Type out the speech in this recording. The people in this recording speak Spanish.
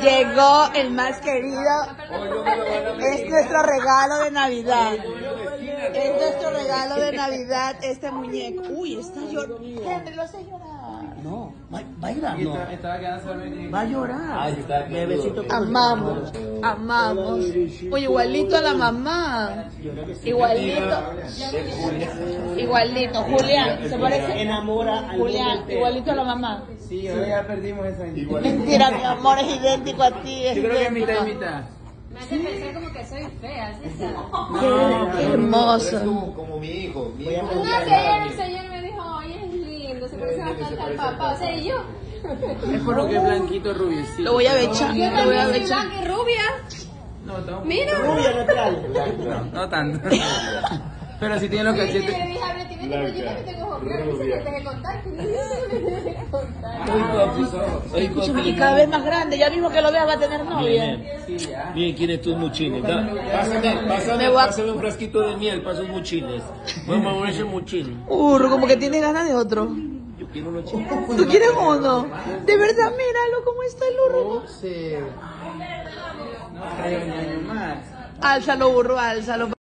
Llegó el más querido. Es nuestro regalo de Navidad. Es nuestro regalo de Navidad este muñeco. Uy, está llorando. Henry, lo hace llorar. No, va, va a llorar. No. Va a llorar. Bebecito. Amamos, amamos. Oye, igualito a la mamá. Igualito. Igualito. Julián, ¿se parece? Enamora al Julián, igualito a la mamá. Sí, ahora ya perdimos esa. Yo Mentira, mi amor, es idéntico a ti. Es creo que es mitad y mitad. Me hace pensar como que soy fea, ¿sí sabes? Qué hermoso. como, como mi hijo. Mi hijo No, ayer el señor me dijo, oye, es lindo, se papá. O sea, y yo. Es por lo que es blanquito rubiecito. Lo voy a bechar, Yo lo voy a también soy bechar. blanca y rubia. No, tampoco. Mira. Rubia natural. No, no tanto. Pero sí tiene los cachetes. no. Escúchame, y cada vez más grande. Ya mismo que lo veas va a tener novia. Miren, ¿quién es tus muchines? Pásame, pásame, Me voy a- pásame un frasquito de miel para sus muchines. Vamos a ese muchín. Urro, como que tiene ganas de otro. Quiero. ¿Tú quieres uno? De verdad, míralo cómo está el urro. Sí. No, año más. Álzalo, burro, álzalo.